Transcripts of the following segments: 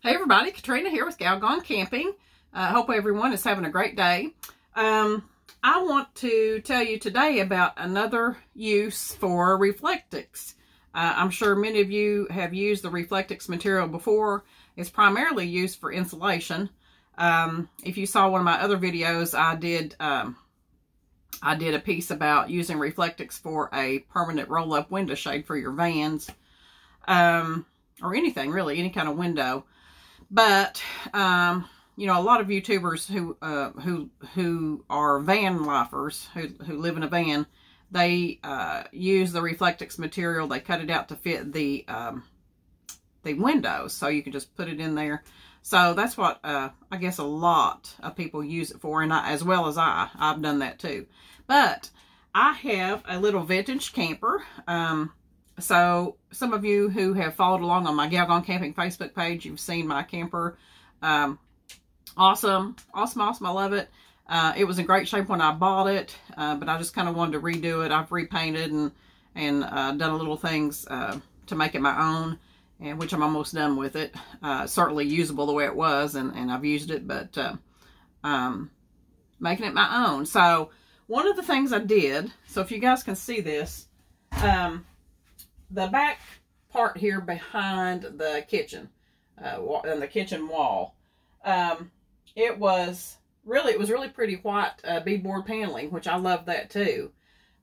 Hey everybody, Katrina here with Gal Gone Camping. I uh, hope everyone is having a great day. Um, I want to tell you today about another use for Reflectix. Uh, I'm sure many of you have used the Reflectix material before. It's primarily used for insulation. Um, if you saw one of my other videos, I did um, I did a piece about using Reflectix for a permanent roll-up window shade for your vans. Um, or anything really, any kind of window. But, um, you know, a lot of YouTubers who, uh, who, who are van lifers, who, who live in a van, they, uh, use the Reflectix material. They cut it out to fit the, um, the windows. So you can just put it in there. So that's what, uh, I guess a lot of people use it for. And I, as well as I, I've done that too. But I have a little vintage camper. Um, so some of you who have followed along on my Gal Gone Camping Facebook page, you've seen my camper. Um, awesome, awesome, awesome. I love it. Uh, it was in great shape when I bought it, uh, but I just kind of wanted to redo it. I've repainted and and uh, done a little things uh, to make it my own, and which I'm almost done with it. Uh, certainly usable the way it was, and, and I've used it, but uh, um, making it my own. So one of the things I did, so if you guys can see this, um, the back part here behind the kitchen, uh, and the kitchen wall, um, it was really, it was really pretty white uh, beadboard paneling, which I love that too.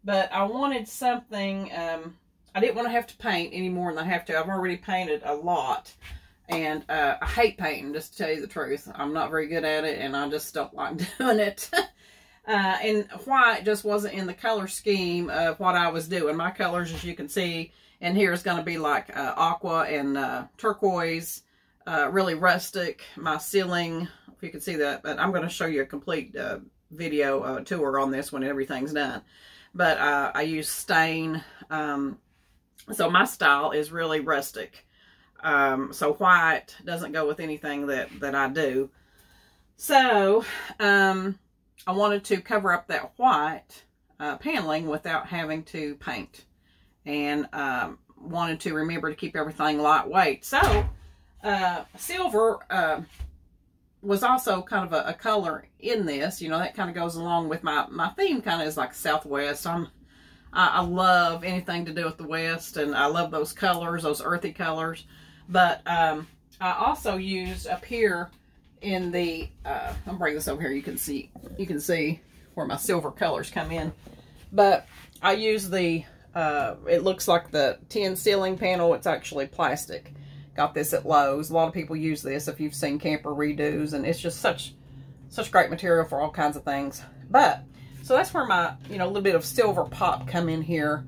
But I wanted something, um, I didn't want to have to paint any more than I have to. I've already painted a lot. And uh, I hate painting, just to tell you the truth. I'm not very good at it, and I just don't like doing it. uh, and white just wasn't in the color scheme of what I was doing. My colors, as you can see, and here's going to be like uh, aqua and uh, turquoise, uh, really rustic. My ceiling, if you can see that, but I'm going to show you a complete uh, video uh, tour on this when everything's done. But uh, I use stain. Um, so my style is really rustic. Um, so white doesn't go with anything that, that I do. So um, I wanted to cover up that white paneling without having to paint and um, wanted to remember to keep everything lightweight. So, uh, silver uh, was also kind of a, a, color in this. You know, that kind of goes along with my, my theme kind of is like Southwest. I'm, I, I, love anything to do with the West, and I love those colors, those earthy colors. But um, I also used up here in the, uh, I'm bring this over here, you can see, you can see where my silver colors come in. But I use the uh, it looks like the tin ceiling panel. It's actually plastic. Got this at Lowe's. A lot of people use this if you've seen camper redos. And it's just such such great material for all kinds of things. But, so that's where my, you know, a little bit of silver pop come in here.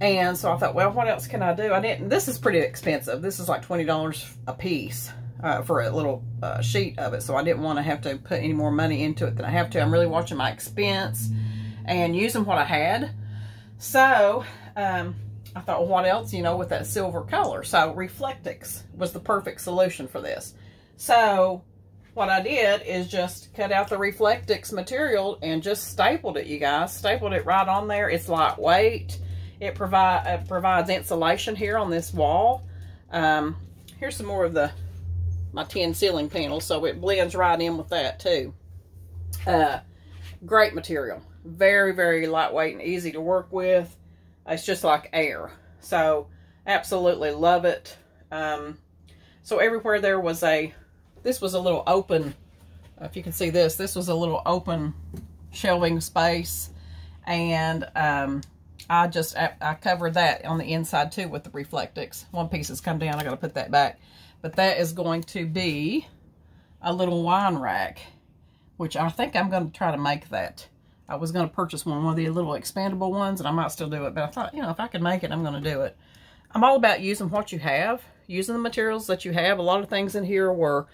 And so I thought, well, what else can I do? I didn't, this is pretty expensive. This is like $20 a piece uh, for a little uh, sheet of it. So I didn't want to have to put any more money into it than I have to. I'm really watching my expense and using what I had. So um, I thought, well, what else, you know, with that silver color? So Reflectix was the perfect solution for this. So what I did is just cut out the Reflectix material and just stapled it, you guys. Stapled it right on there. It's lightweight. It provide, uh, provides insulation here on this wall. Um, here's some more of the my tin ceiling panel, so it blends right in with that too. Uh, great material. Very, very lightweight and easy to work with. It's just like air. So absolutely love it. Um, so everywhere there was a, this was a little open, if you can see this, this was a little open shelving space. And um, I just, I, I covered that on the inside too with the Reflectix. One piece has come down, I gotta put that back. But that is going to be a little wine rack, which I think I'm to try to make that. I was going to purchase one, one of the little expandable ones, and I might still do it. But I thought, you know, if I can make it, I'm going to do it. I'm all about using what you have, using the materials that you have. A lot of things in here were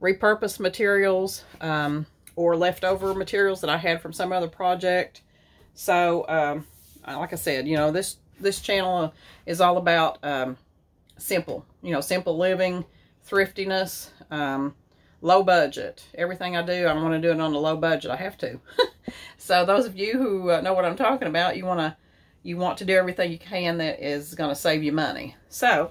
repurposed materials um, or leftover materials that I had from some other project. So, um, like I said, you know, this, this channel is all about um, simple, you know, simple living, thriftiness, um, low budget. Everything I do, I want to do it on a low budget. I have to. so those of you who uh, know what I'm talking about, you want to you want to do everything you can that is going to save you money. So,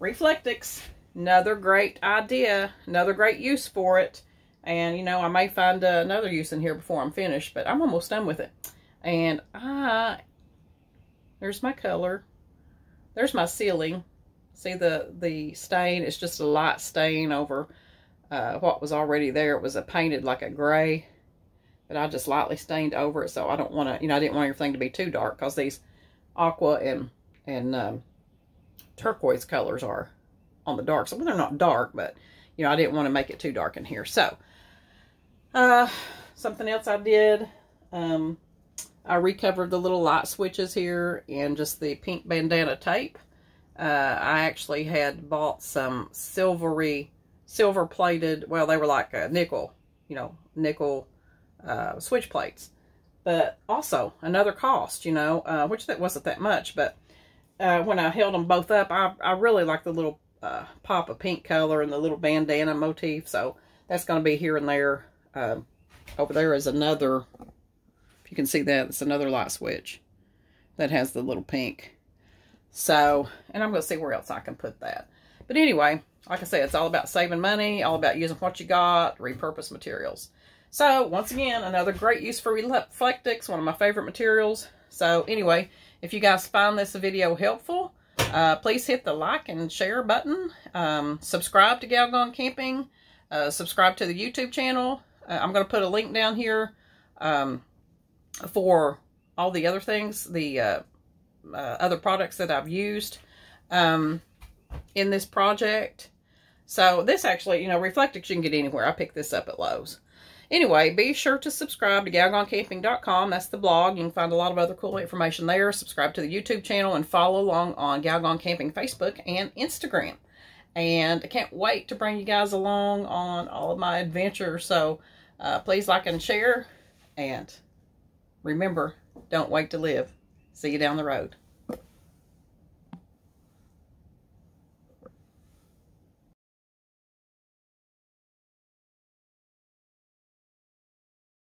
Reflectix, another great idea, another great use for it. And, you know, I may find uh, another use in here before I'm finished, but I'm almost done with it. And I, there's my color. There's my ceiling. See the, the stain? It's just a light stain over uh, what was already there. It was a painted like a gray, but I just lightly stained over it. So I don't want to, you know, I didn't want everything to be too dark because these aqua and, and um, turquoise colors are on the dark. So well, they're not dark, but, you know, I didn't want to make it too dark in here. So, uh, something else I did, um, I recovered the little light switches here and just the pink bandana tape. Uh, I actually had bought some silvery, silver plated, well, they were like a nickel, you know, nickel uh, switch plates. But also another cost, you know, uh, which that wasn't that much. But uh, when I held them both up, I, I really like the little uh, pop of pink color and the little bandana motif. So that's going to be here and there. Um, over there is another, if you can see that, it's another light switch that has the little pink. So, and I'm going to see where else I can put that. But anyway, like I said, it's all about saving money, all about using what you got, repurpose materials. So, once again, another great use for Reflectix, one of my favorite materials. So, anyway, if you guys find this video helpful, uh, please hit the like and share button. Um, subscribe to Gal Gone Camping. Uh, subscribe to the YouTube channel. Uh, I'm going to put a link down here um, for all the other things, the uh, uh, other products that I've used um, in this project. So this actually, you know, Reflectix you can get anywhere. I picked this up at Lowe's. Anyway, be sure to subscribe to galgonecamping.com. That's the blog. You can find a lot of other cool information there. Subscribe to the YouTube channel and follow along on Gal Gone Camping Facebook and Instagram. And I can't wait to bring you guys along on all of my adventures. So uh, please like and share. And remember, don't wait to live. See you down the road.